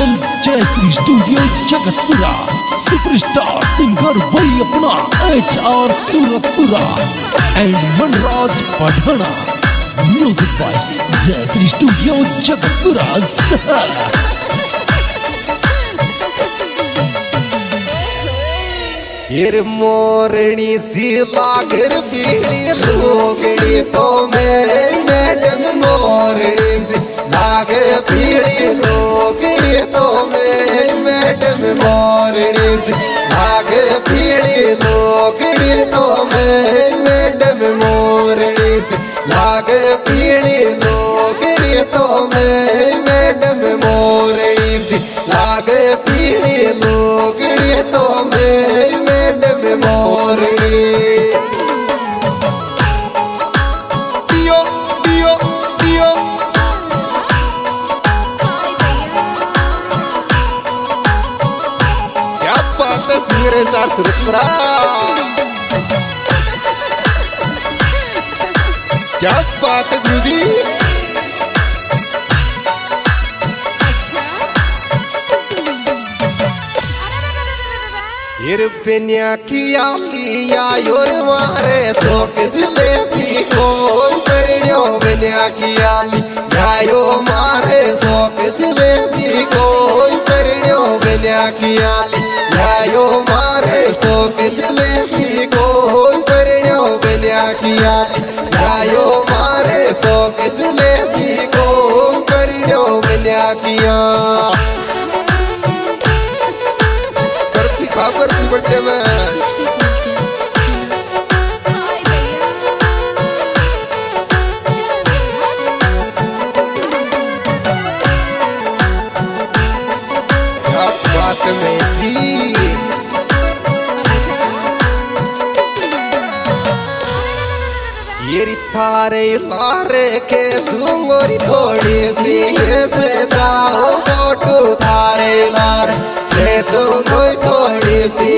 Channel Jayshree studio Jagatpura. Superstar singer वही अपना H R Suratpura. And Manraj Pathana. Music by Jayshree studio Jagatpura हिर मोरणी सी लागर बीड़ी लोगड़ी तो मैं मैडम मोरणी सी। लाग बीड़ी लोगड़ी तो मैं मैडम मोरणी सी लाग बीड़ी लोगड़ी तो मैं मैडम मोरणी सी लाग बीड़ी लोगड़ी तो मैं मैडम मोरणी सी लाग बीड़ी लोगड़ी तो मैं मैडम क्या बात है गुरुजी? इरपन्या किया लिया योर मारे सोक जलेबी को करण्यो बन्या किया लिया यो मारे सोक जलेबी को करण्यो बन्या किया लिया यो मारे सोक जलेबी को करण्यो बन्या किया मारे भी को करण्यो बन्या किया। बर्फ़ी खा बर्फ़ी बर्थडे में। ये थारे लारे के झुमरी थोड़ी सी से जाओ, फ़ोटो थारे लार के झुमरी थोड़ी सी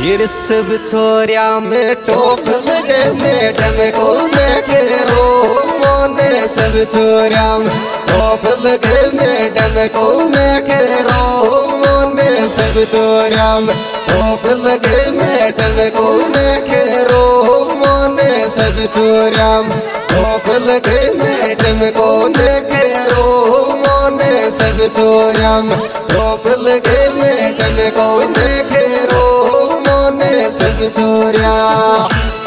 ये सब छोरिया में टोप लगे मैडम को लेके रो। मोने सब छोरिया में टोप लगे मैडम को रो। मोने सब छोरिया में टोप लगे मैडम को लेके रो। मोने सब छोरिया में टोप लगे मैडम को लेके रो। मोने सब छोरिया में टोप लगे मैडम को लेके रो मोने सब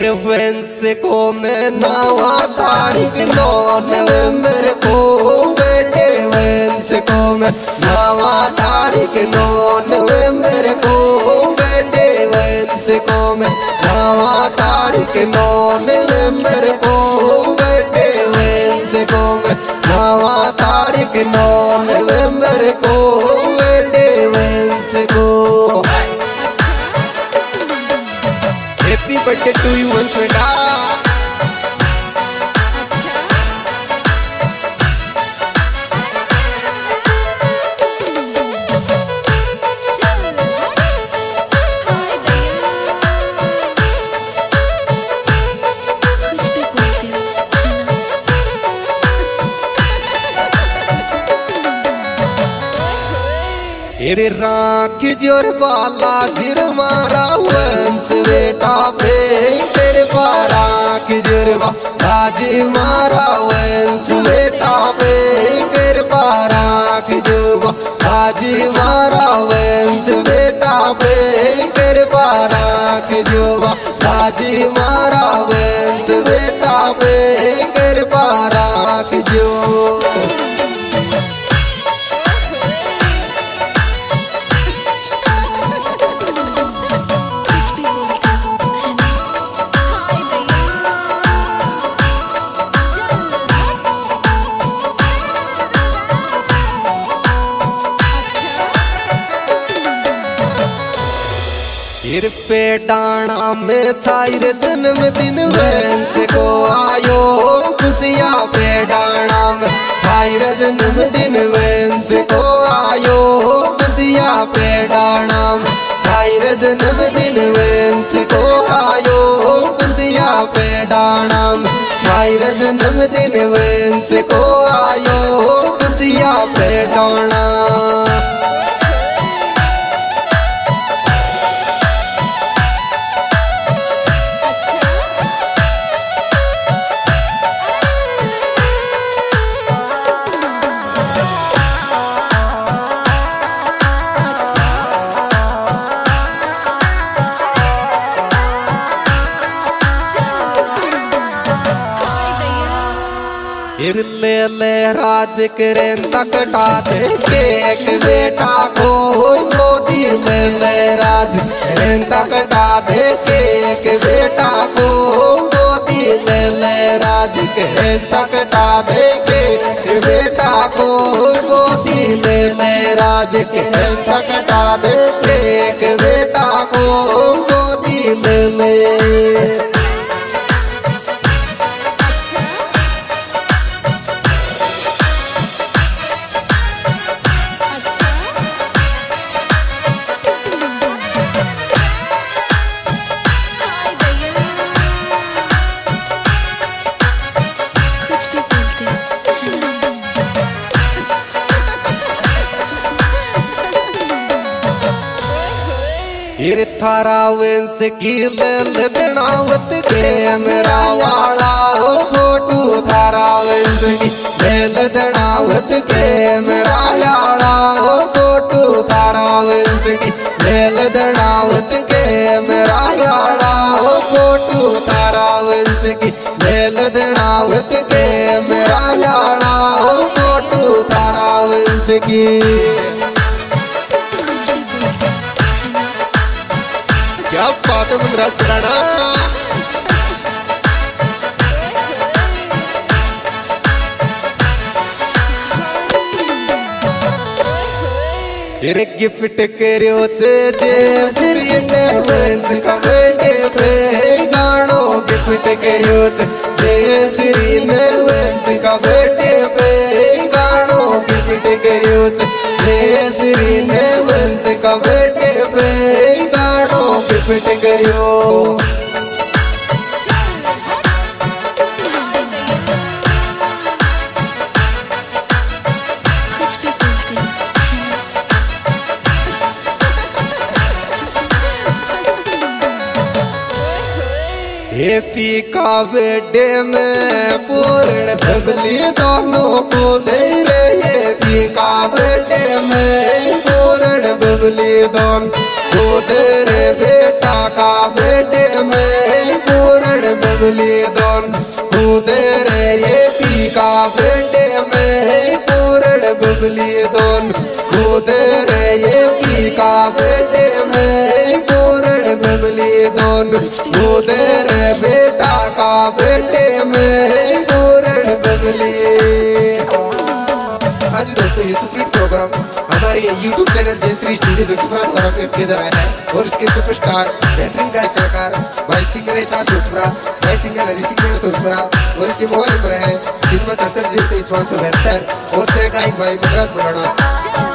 छोरिया वंश को मैं नवा तारीख नौ नवंबर को बेटे वंश को मैं नवा तारीख नौ नवंबर को बेटे वंश को मैं नवा तारीख नौ नवंबर को बेटे वंश को मैं नवा तारीख नौ happy birthday to you Vansh बेटा तेरे राख ज़ोर बाला जिर मारा वंश बेटा पे तेरे बाराख ज़ोर बाज मारा वंश बेटा पे तेरे बाराख जो बाज मारा वंश बेटा पे तेरे बाराख जो बाज मारा फिर पे डाणा में छायर जन्मदिन वंश को आयो खुशिया पे डाणा में छायर जन्मदिन वंश को आयो खुशिया पे डाणा में छायर जन्मदिन वंश को फिर ले राज करें तकटा दे केक बेटा को गोदी ले ले राज करें तकटा दे केक बेटा को गोदी ले ले राज करें तकटा दे केक बेटा को गोदी ले ले राज करें तकटा दे फिर थारा वंश की लल दनावत के मेरा वाला। ओ फोटू थारा वंश की लल दनावत के मेरा लाड़ा ओ फोटू थारा की लल दनावत के मेरा लाड़ा ओ फोटू थारा की लल दनावत के मेरा लाड़ा ओ फोटू थारा की क्या बात है मुद्राज पुराना फिर गिफ्ट करियो जे जे श्री वंश गिफ्ट करियो हो है हैप्पी का बर्थडे में पूर्ण बबली दोनों को दे रे हैप्पी का बर्थडे में पूर्ण बबली दोनों हैप्पी में पूर्ण बबली दोनों। को रे हैप्पी का बर्थडे में पूर्ण बबली दोनों। को रे बेटा का बेटे में पूर्ण बबली। हाँ जी दोस्तों ये सुप्रीम प्रोग्राम, हमारे ये YouTube चैनल जयश्री स्टूडियो की बात तरफ़ से इसके इधर आया है, और इसके सुपरस्टार बेहतरीन गायक भाई सिंगर है सुपरा भाई सिंगर ऋषि कुमार सुपरा और इसके मोबाइल नंबर है। सड़सठ ज़ीरो तेईस पाँच सौ बहत्तर और से गायक भाई मुद्राज बनाना